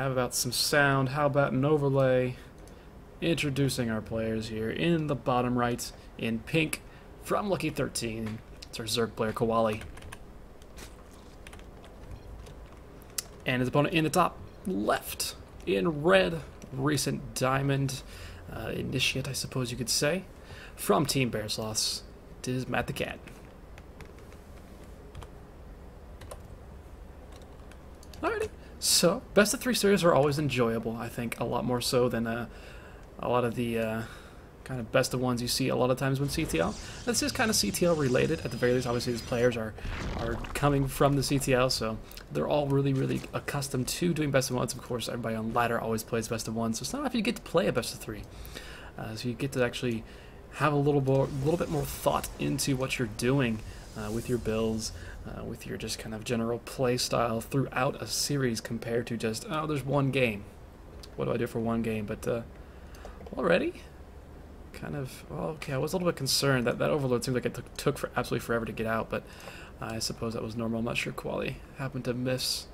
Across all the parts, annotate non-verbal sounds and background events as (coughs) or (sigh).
How about some sound? How about an overlay? Introducing our players here in the bottom right in pink from Lucky 13. It's our Zerg player Koali. And his opponent in the top left in red, recent diamond uh, initiate, I suppose you could say, from Team Bear Sloths. It is Matt the Cat. Alrighty. So, best of three series are always enjoyable, I think, a lot more so than uh, a lot of the uh, kind of best of ones you see a lot of times when CTL. This is kind of CTL related, at the very least. Obviously, these players are, are coming from the CTL, so they're all really, really accustomed to doing best of ones. Of course, everybody on ladder always plays best of ones, so it's not if you get to play a best of three. Uh, so you get to actually have a little, more, little bit more thought into what you're doing uh, with your builds, uh, with your just kind of general play style throughout a series compared to just, oh, there's one game. What do I do for one game? But uh, already, kind of, well, okay, I was a little bit concerned that that overlord seemed like it took, took for absolutely forever to get out, but I suppose that was normal. I'm not sure Koali happened to miss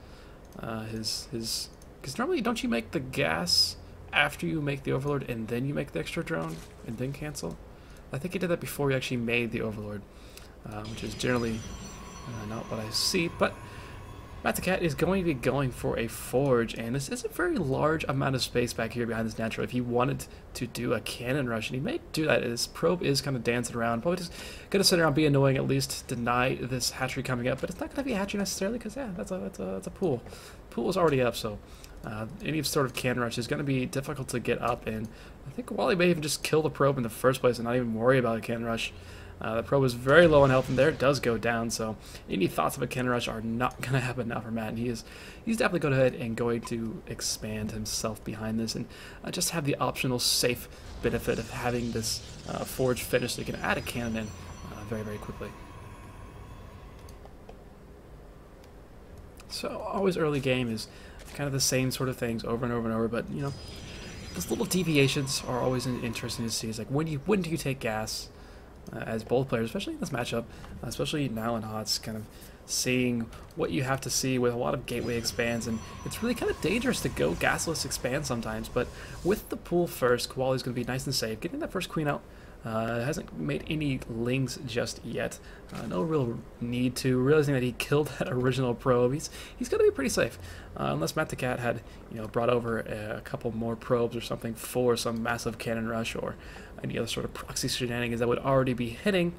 uh, his, his, because normally don't you make the gas after you make the overlord and then you make the extra drone and then cancel? I think he did that before he actually made the overlord, uh, which is generally uh, not what I see, but Cat is going to be going for a forge, and this is a very large amount of space back here behind this natural. If he wanted to do a cannon rush, and he may do that, his probe is kind of dancing around, probably just going to sit around, be annoying, at least deny this hatchery coming up, but it's not going to be a hatchery necessarily, because, yeah, that's a, that's, a, that's a pool. Pool is already up, so uh, any sort of cannon rush is going to be difficult to get up, and I think Koali may even just kill the probe in the first place and not even worry about a cannon rush. Uh, the probe is very low on health, and there it does go down. So any thoughts of a cannon rush are not (laughs) going to happen now for Matt. And he is he's definitely going ahead and going to expand himself behind this, and uh, just have the optional safe benefit of having this uh, forge finished. So you can add a cannon in uh, very very quickly. So always early game is kind of the same sort of things over and over and over, but you know. Those little deviations are always interesting to see. It's like when you when do you take gas? Uh, as both players, especially in this matchup, uh, especially now in HOTS, kind of seeing what you have to see with a lot of gateway expands, and it's really kind of dangerous to go gasless expand sometimes, but with the pool first, Koali's going to be nice and safe. Getting that first queen out uh, hasn't made any lings just yet. Uh, no real need to. Realizing that he killed (laughs) that original probe, he's he's going to be pretty safe. Uh, unless Matt the Cat had, you know, brought over a, a, couple more probes or something for some massive cannon rush or any other sort of proxy shenanigans that would already be hitting.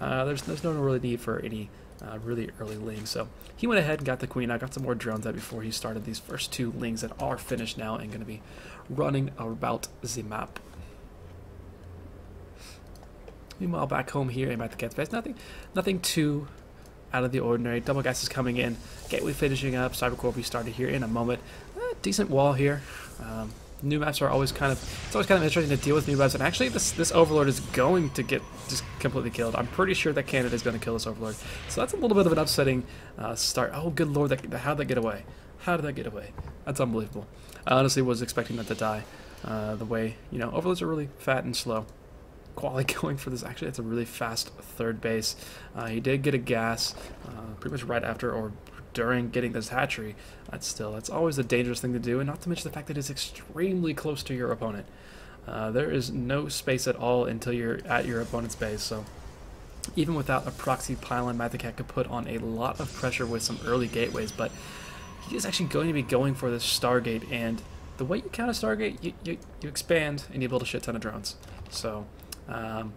Uh, there's there's no really need for any uh, really early lings. So he went ahead and got the queen. I got some more drones out before he started these first two lings that are finished now and going to be running about the map. Meanwhile, back home here in cat space, nothing, nothing too out of the ordinary. Double gas is coming in. Gateway finishing up. Cybercore we started here in a moment. Decent wall here. Um, new maps are always kind of it's always kind of interesting to deal with new maps. And actually, this this Overlord is going to get just completely killed. I'm pretty sure that Canada is going to kill this Overlord. So that's a little bit of an upsetting uh, start. Oh, good lord! That, how did that get away? How did that get away? That's unbelievable. I honestly was expecting that to die. Uh, the way you know Overlords are really fat and slow. Koali (laughs) going for this. Actually, it's a really fast third base. Uh, he did get a gas uh, pretty much right after or during getting this hatchery. That's still, that's always a dangerous thing to do, and not to mention the fact that it's extremely close to your opponent. Uh, there is no space at all until you're at your opponent's base, so even without a proxy pylon, Matt the Cat could put on a lot of pressure with some early gateways, but he is actually going to be going for this Stargate, and the way you count a Stargate, you, you, you expand and you build a shit ton of drones. So um,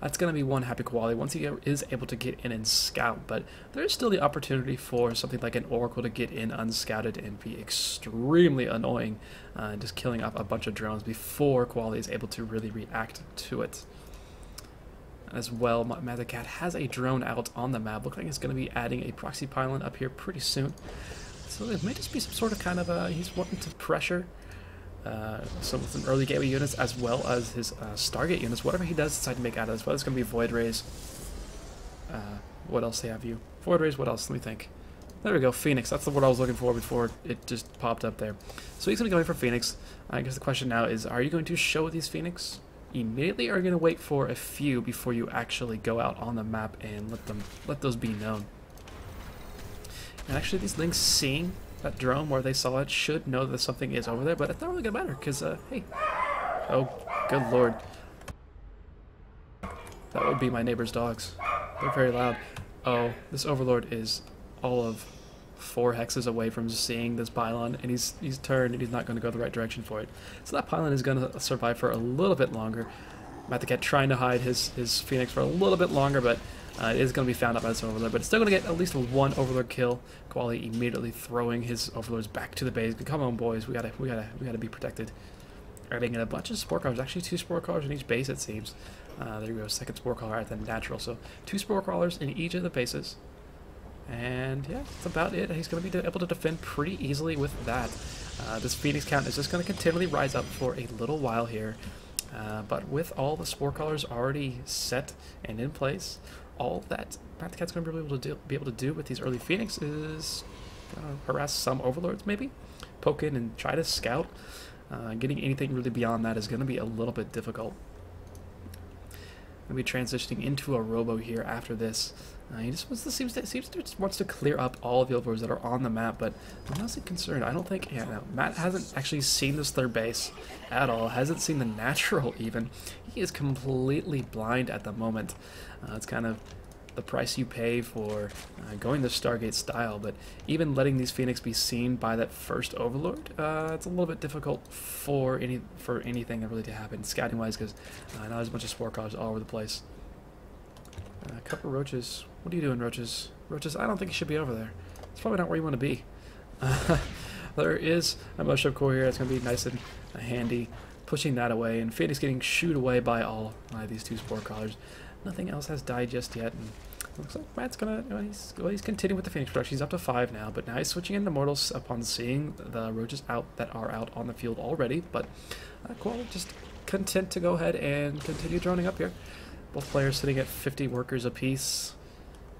that's going to be one happy Koali once he is able to get in and scout. But there's still the opportunity for something like an Oracle to get in unscouted and be extremely annoying, uh, just killing off a bunch of drones before Koali is able to really react to it. As well, Cat has a drone out on the map. Looks like he's going to be adding a proxy pylon up here pretty soon. So it may just be some sort of kind of a, he's wanting to pressure uh, some, some early gateway units as well as his uh, Stargate units. Whatever he does decide to make out of this, whether it's going to be Void Rays. Uh, what else they have you? Void Rays, what else? Let me think. There we go, Phoenix. That's the word I was looking for before it just popped up there. So he's going to go in for Phoenix. I guess the question now is, are you going to show these Phoenix immediately, or are you going to wait for a few before you actually go out on the map and let them let those be known? And actually, these lings seeing that drone where they saw it should know that something is over there, but it's not really gonna matter because, uh, hey, oh, good lord, that would be my neighbor's dogs. They're very loud. Oh, this overlord is all of four hexes away from seeing this pylon, and he's he's turned and he's not going to go the right direction for it. So that pylon is going to survive for a little bit longer. Cat trying to hide his, his Phoenix for a little bit longer, but uh, it is going to be found out by this Overlord. But it's still going to get at least one Overlord kill. Koali immediately throwing his Overlords back to the base. Come on, boys, we gotta we gotta we gotta be protected. Adding in a bunch of Spore Crawlers, actually two Spore Crawlers in each base, it seems. Uh, there you go, second Spore Crawler at the natural. So two Spore Crawlers in each of the bases. And yeah, that's about it. He's going to be able to defend pretty easily with that. Uh, this Phoenix count is just going to continually rise up for a little while here. Uh, but with all the Spore Crawlers already set and in place, all that Matt the Cat's going to be able to do, be able to do with these early Phoenix is uh, harass some Overlords maybe, poke in and try to scout. Uh, getting anything really beyond that is going to be a little bit difficult. Going to be transitioning into a Robo here after this. Uh, he just wants to, seems to, seems to just wants to clear up all the overlords that are on the map, but I'm not so concerned. I don't think, yeah, no, Matt hasn't actually seen this third base at all, hasn't seen the natural (laughs) even. He is completely blind at the moment. Uh, it's kind of the price you pay for uh, going the Stargate style, but even letting these Phoenix be seen by that first Overlord, uh, it's a little bit difficult for any for anything really to happen scouting wise because uh, now there's a bunch of spore crawlers all over the place. Uh, a couple roaches. What are you doing, roaches? Roaches, I don't think you should be over there. It's probably not where you want to be. (laughs) there is a motion core here. It's going to be nice and handy. Pushing that away, and Phoenix getting shooed away by all uh, these two spore crawlers. Nothing else has died just yet. And looks like Matt's gonna. Well, he's, well, he's continuing with the Phoenix production. He's up to five now, but now he's switching into Immortals upon seeing the roaches out that are out on the field already. But uh, cool, just content to go ahead and continue droning up here. Both players sitting at 50 workers apiece.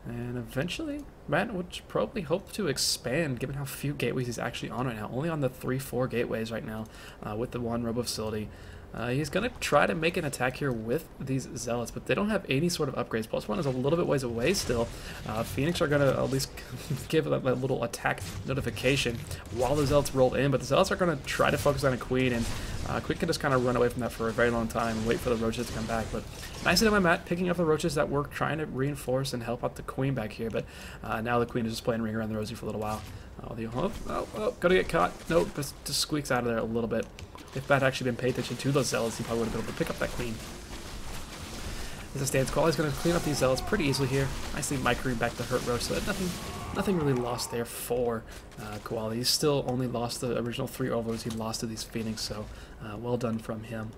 And eventually, Matt would probably hope to expand, given how few gateways he's actually on right now. Only on the 3-4 gateways right now, uh, with the one robo facility. Uh, he's going to try to make an attack here with these Zealots, but they don't have any sort of upgrades. Plus one is a little bit ways away still. Uh, Phoenix are going to at least (laughs) give them a little attack notification while the Zealots roll in, but the Zealots are going to try to focus on a Queen, and uh, Queen can just kind of run away from that for a very long time and wait for the Roaches to come back. But nicely done by Matt, picking up the Roaches that were trying to reinforce and help out the Queen back here, but uh, now the Queen is just playing Ring Around the Rosie for a little while. Oh, oh, oh, oh, gonna get caught. Nope, just, squeaks out of there a little bit. If Matt actually been paying attention to those zealots, he probably would have been able to pick up that queen. As it stands, Koali's going to clean up these zealots pretty easily here. Nicely microing back the hurt roach, so that nothing nothing really lost there for uh. He's still only lost the original three overlords he lost to these Phoenix, so uh, well done from him.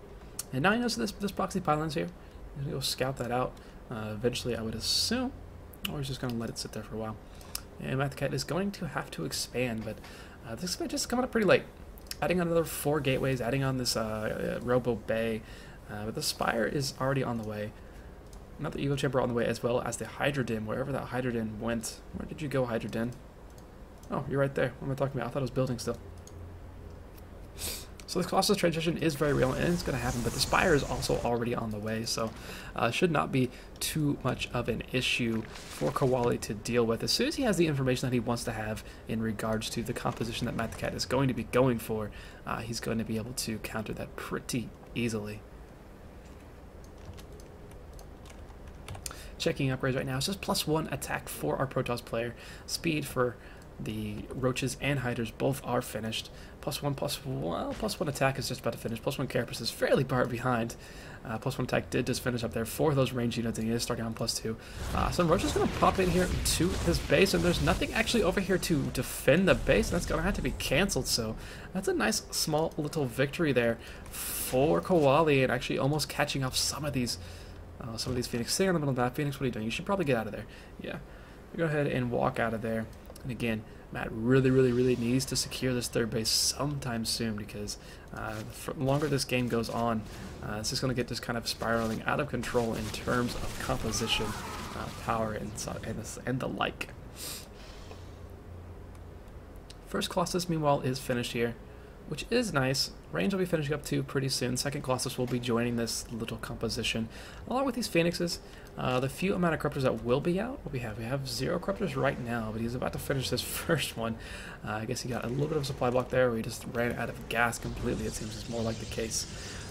And now he knows this, this proxy pylon's here. He's going to go scout that out uh, eventually, I would assume. Or he's just going to let it sit there for a while. And Matt the Cat is going to have to expand, but uh, this expansion is coming up pretty late adding another four gateways, adding on this uh, uh, Robo Bay. Uh, but the Spire is already on the way. Not the Eagle Chamber on the way, as well as the Hydra Den, wherever that Hydra Den went. Where did you go, Hydra Den? Oh, you're right there. What am I talking about? I thought it was building still. So this Colossus transition is very real and it's going to happen, but the Spire is also already on the way, so uh, should not be too much of an issue for Koali to deal with. As soon as he has the information that he wants to have in regards to the composition that Matt the Cat is going to be going for, uh, he's going to be able to counter that pretty easily. Checking upgrades right now. It's just plus one attack for our Protoss player, speed for the roaches and hiders both are finished. Plus one, plus well, plus one attack is just about to finish. Plus one carapace is fairly far behind. Uh, plus one attack did just finish up there for those range units, and he is starting on plus two. Uh, so Roach going to pop in here to his base, and there's nothing actually over here to defend the base. That's going to have to be canceled. So that's a nice small little victory there for Koali, and actually almost catching off some of these. Uh, some of these Phoenix. Stay on the middle of that. Phoenix, what are you doing? You should probably get out of there. Yeah. Go ahead and walk out of there. And again, Matt really, really, really needs to secure this third base sometime soon because uh, the longer this game goes on, uh, it's just going to get just kind of spiraling out of control in terms of composition, uh, power, and, and, and the like. First Colossus, meanwhile, is finished here. Which is nice. Range will be finishing up too pretty soon. Second Colossus will be joining this little composition. Along with these Phoenixes, uh, the few amount of Corruptors that will be out, what we have? We have zero Corruptors right now, but he's about to finish his (laughs) first one. Uh, I guess he got a little bit of supply block there, where he just ran out of gas completely, it seems is more like the case.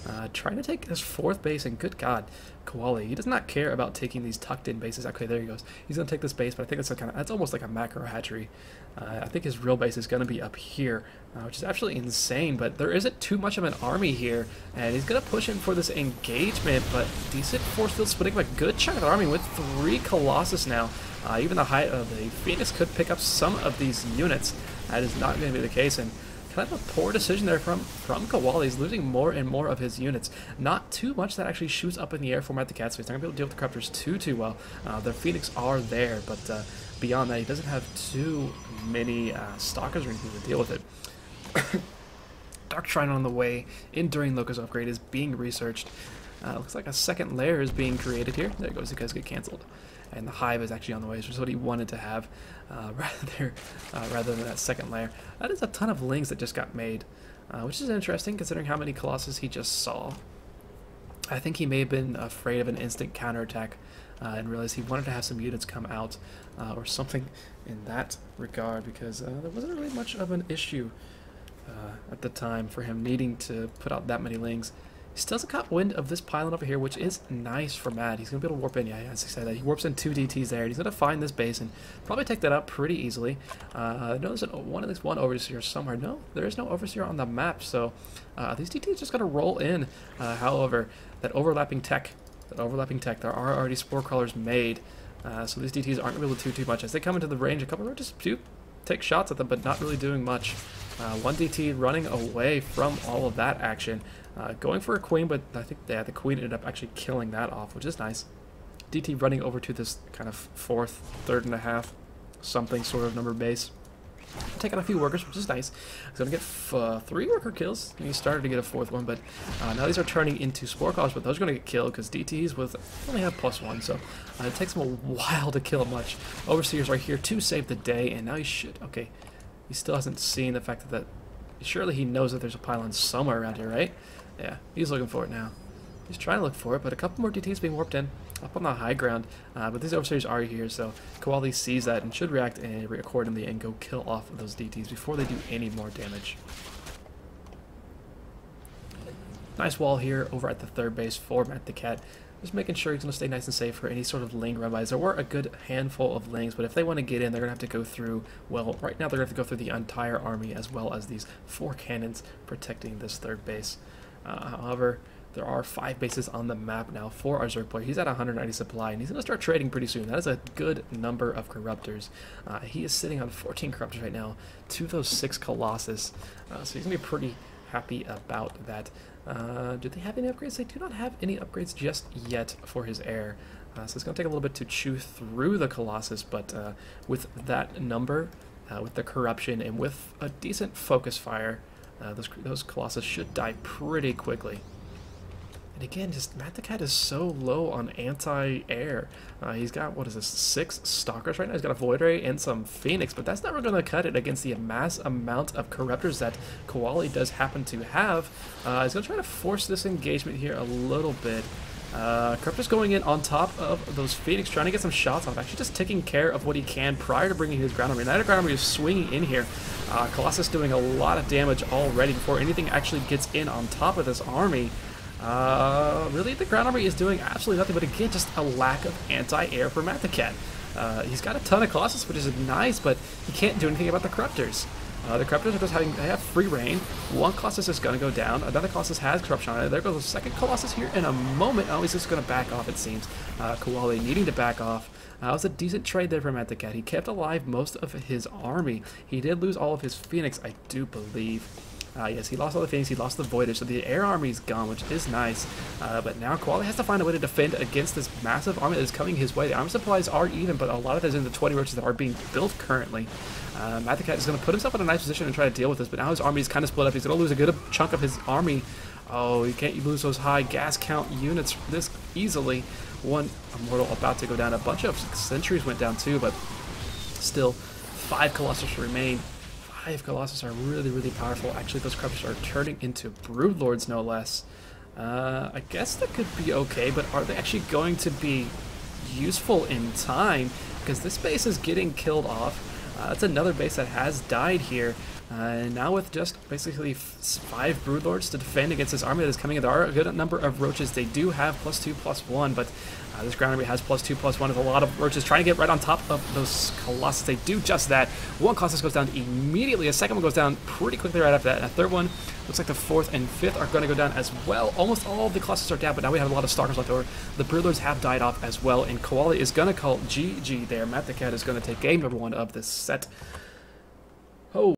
Uh, trying to take his fourth base, and good God, Koali, he does not care about taking these tucked in bases. Okay, there he goes. He's going to take this base, but I think it's a kind of, that's almost like a macro hatchery. Uh, I think his real base is going to be up here, uh, which is absolutely insane, but there isn't too much of an army here, and he's going to push in for this engagement, but decent force field splitting a good chunk of the army with three Colossus now. Uh, even the height of the Phoenix could pick up some of these units. That is not going to be the case, and kind of a poor decision there from from Koali. He's losing more and more of his units. Not too much that actually shoots up in the air for at the Cat, so he's not going to be able to deal with the Corruptors too, too well. Uh, Phoenix are there, but uh, beyond that, he doesn't have too many uh, Stalkers or anything to deal with it. (coughs) Dark Shrine on the way in during Locust upgrade is being researched. Uh, looks like a second Lair is being created here. There it goes, you guys get cancelled and the hive is actually on the way, which is what he wanted to have, uh, (laughs) rather uh, rather than that second Lair. That is a ton of lings that just got made, uh, which is interesting considering how many colossus he just saw. I think he may have been afraid of an instant counterattack uh, and realized he wanted to have some units come out uh, or something in that regard because uh, there wasn't really much of an issue at the time for him needing to put out that many lings. Still hasn't caught wind of this pylon over here, which is nice for Matt. He's going to be able to warp in. Yeah, as he said, he warps in two DTs there. He's going to find this base and probably take that out pretty easily. Uh, no, there's one, at least one Overseer somewhere. No, there is no Overseer on the map, so uh, these DTs just going to roll in. Uh, however, that overlapping tech, that overlapping tech, there are already Spore Crawlers made, uh, so these DTs aren't really too too much. As they come into the range, a couple of just do take shots at them, but not really doing much. Uh, one DT running away from all of that action. Uh, going for a queen, but I think yeah, the queen ended up actually killing that off, which is nice. DT running over to this kind of fourth, third and a half, something sort of number base. Taking a few workers, which is nice. He's going to get uh, three worker kills. He started to get a fourth one, but uh, now these are turning into spore crawlers, but those are going to get killed because DTs with only have plus one, so uh, it takes him a while to kill much. Overseer's right here to save the day, and now he should. Okay, he still hasn't seen the fact that, that surely he knows that there's a pylon somewhere around here, right? Yeah, he's looking for it now. He's trying to look for it, but a couple more DTs being warped in up on the high ground. Uh, but these overseers are here, so Koali sees that and should react and accordingly and go kill off those DTs before they do any more damage. Nice wall here over at the third base for Matt the Cat. Just making sure he's going to stay nice and safe for any sort of ling run-bys. There were a good handful of lings, but if they want to get in, they're going to have to go through, well, right now they're going to have to go through the entire army as well as these four cannons protecting this third base. Uh, however, there are five bases on the map now for our Zerg player. He's at 190 supply, and he's going to start trading pretty soon. That is a good number of Corruptors. Uh, he is sitting on 14 Corruptors right now, to those six Colossus. Uh, so he's going to be pretty happy about that. Uh, do they have any upgrades? They do not have any upgrades just yet for his air. Uh, so it's going to take a little bit to chew through the Colossus, but uh, with that number, uh, with the corruption, and with a decent focus fire, those, those Colossus should die pretty quickly. And again, just Matt is so low on anti-air. Uh, he's got, what is this, six Stalkers right now? He's got a Void Ray and some Phoenix, but that's never going to cut it against the mass amount of Corruptors that Koali does happen to have. Uh, he's going to try to force this engagement here a little bit. Uh, Corruptor's going in on top of those Phoenix, trying to get some shots off. Actually just taking care of what he can prior to bringing his ground army. Now the ground army is swinging in here. Uh, Colossus doing a lot of damage already before anything actually gets in on top of this army. Uh, really, the ground army is doing absolutely nothing but, again, just a lack of anti-air for Matt the Cat. Uh, he's got a ton of Colossus, which is nice, but he can't do anything about the Corruptors. Uh, the Corruptors are just having, they have free reign. One Colossus is going to go down. Another Colossus has Corruption on it. There goes the second Colossus here in a moment. Oh, he's just going to back off, it seems. Uh, Koali needing to back off. Uh, that was a decent trade there for Matt. He kept alive most of his army. He did lose all of his Phoenix, I do believe. Uh, yes, he lost all the things. He lost the Voidage, so the air army is gone, which is nice. Uh, but now Koali has to find a way to defend against this massive army that is coming his way. The armor supplies are even, but a lot of it is in the 20 roaches that are being built currently. Uh, Matt the Cat is going to put himself in a nice position and try to deal with this, but now his army is kind of split up. He's going to lose a good chunk of his army. Oh, you can't lose those high gas count units this easily. One Immortal about to go down. A bunch of sentries went down too, but still, five Colossus remain five Colossus are really, really powerful. Actually, those Corruptors are turning into Broodlords, no less. Uh, I guess that could be okay, but are they actually going to be useful in time? Because this base is getting killed off. Uh, that's another base that has died here. Uh, now with just basically five Broodlords to defend against this army that is coming in, there are a good number of Roaches. They do have plus two, plus one, but uh, this army has plus two, plus one with a lot of Roaches trying to get right on top of those Colossus. They do just that. One Colossus goes down immediately. A second one goes down pretty quickly right after that. And a third one, looks like the fourth and fifth are going to go down as well. Almost all of the Colossus are down, but now we have a lot of Stalkers left over. The Broodlords have died off as well, and Koali is going to call GG there. Matt the Cat is going to take game number one of this set. Oh.